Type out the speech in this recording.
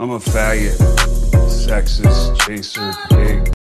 I'm a faggot, sexist, chaser, pig.